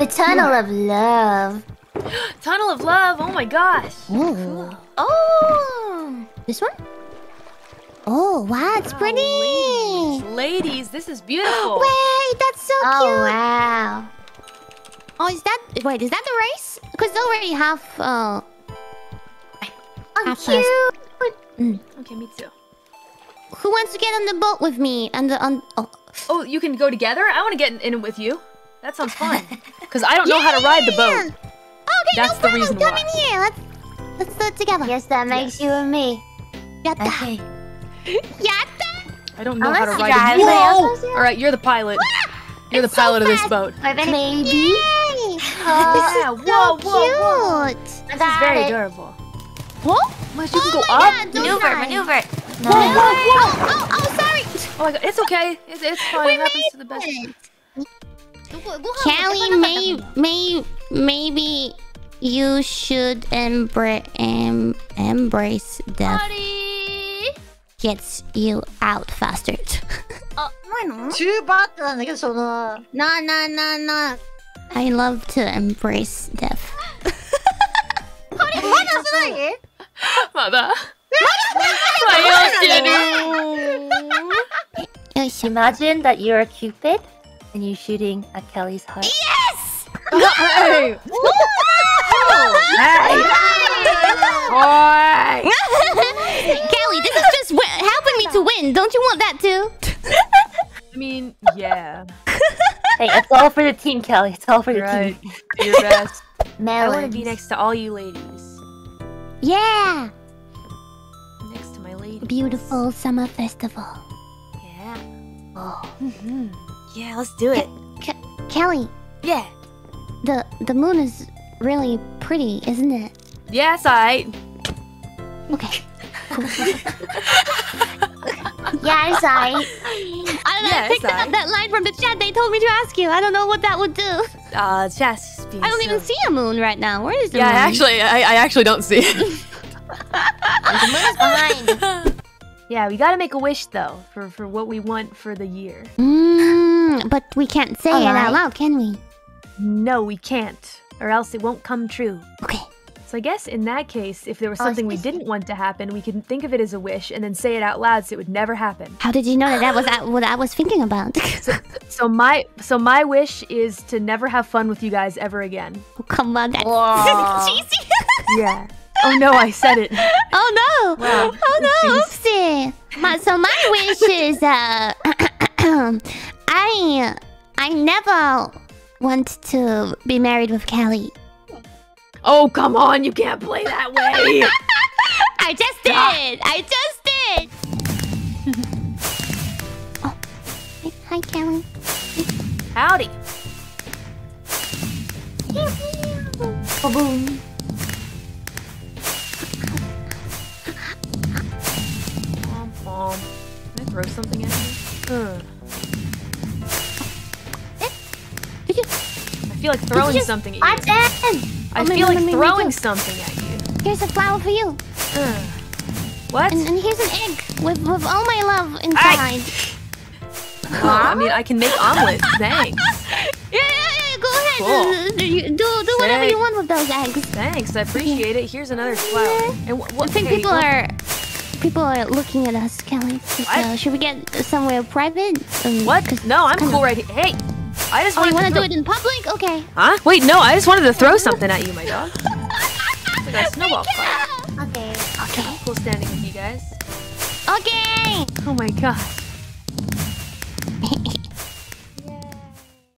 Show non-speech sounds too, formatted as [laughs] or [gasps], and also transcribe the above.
The tunnel of love. [gasps] Tunnel of love. Oh my gosh. Ooh. Oh. This one? Oh, wow, it's Wow, pretty. Ladies, ladies, this is beautiful. [gasps] Wait, that's so Oh cute. wow. Oh, is that wait? Is that the race? Because they already half. Uh, Oh, Half cute. Okay, me too. who wants to get on the boat with me? And the on. Oh, Oh, you can go together? I want to get in it with you. That sounds fun. [laughs] Because I don't know how to ride the boat. Okay, That's no the problem. reason Come why. in here. Let's let's do it together. Yes, that makes Yes. you and me. Yatta. Okay. [laughs] Yatta. I don't know how to ride drive, a boat. wants to? All right, you're the pilot. You're the It's so pilot of this boat. Wait, maybe. Yay! Oh, Yeah, whoa, so whoa, whoa. cute. This is very it. adorable. What? What, you can Oh go my up? God, don't Maneuver, die. maneuver. No. Oh, oh, oh, sorry. Oh my god, it's okay. It's, it's fine. We it happens made to the best. it. Calli, may, may, maybe you should embra em embrace death. Gets you out faster. [laughs] Oh, I love to embrace death. Imagine that you're a cupid and you're shooting at Calli's heart. Hey! [laughs] Calli, this is just wi- helping me to win. Don't you want that too? I mean, yeah. Hey, it's all for the team, Calli. It's all for the You're right. team. Do your best. I want to be next to all you ladies. Yeah. Next to my lady. Beautiful summer festival. Yeah. Oh. Mm-hmm. Yeah, let's do it. Ke- Calli, Yeah. the the moon is really pretty, isn't it? Yes, I. Okay. Yes, I. I don't know. Yeah, I picked it's up that line from the chat. They told me to ask you. I don't know what that would do. Uh, chess. I don't even see a moon right now. Where is the Yeah, moon? actually, I, I actually don't see it. [laughs] The moon is behind. [laughs] yeah, we gotta make a wish though for for what we want for the year. Mm, but we can't say it out loud, can we? No, we can't, or else it won't come true. Okay. So I guess in that case, if there was Oh, something we didn't want to happen, we could think of it as a wish and then say it out loud so it would never happen. How did you know that that was [laughs] uh, what I was thinking about? [laughs] So my so my wish is to never have fun with you guys ever again. Oh, come on, that's Whoa. [laughs] cheesy. Yeah. Oh no, I said it. oh no! Wow. Oh no! Oopsie! My, so my wish is uh, [clears throat] [coughs] I I never want to be married with Calli. Oh come on, you can't play that way. [laughs] I just did. I just did. [laughs] oh, hi, Calli. Howdy. Boom. Can I throw something at you? Feel like throwing something at you. in? I Oh, feel like me, throwing something at you. Here's a flower for you, Ugh. What? and, and here's an egg with with all my love inside. Oh, I mean, I can make omelets. [laughs] Thanks. Yeah, yeah, yeah. Go ahead. Cool. Uh, Do, do whatever Sick. you want with those eggs. Thanks, I appreciate it. Here's another flower. And wh- I think hey, people what- are people are looking at us, Calli. So, should we get somewhere private? Um, What? No, I'm cool right here. Hey, I just Oh, you want to to do it in public? Okay. Huh? Wait, no, I just wanted to throw something at you, my dog. It's [laughs] like a snowball fight. Okay. Okay. Cool standing with you guys. Okay. Oh my gosh.